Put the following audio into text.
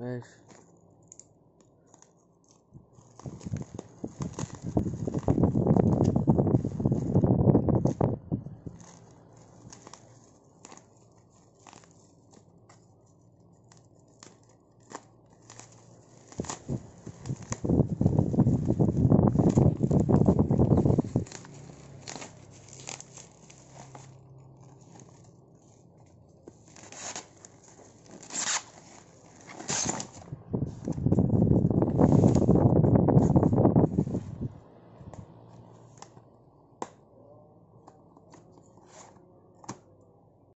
ماشي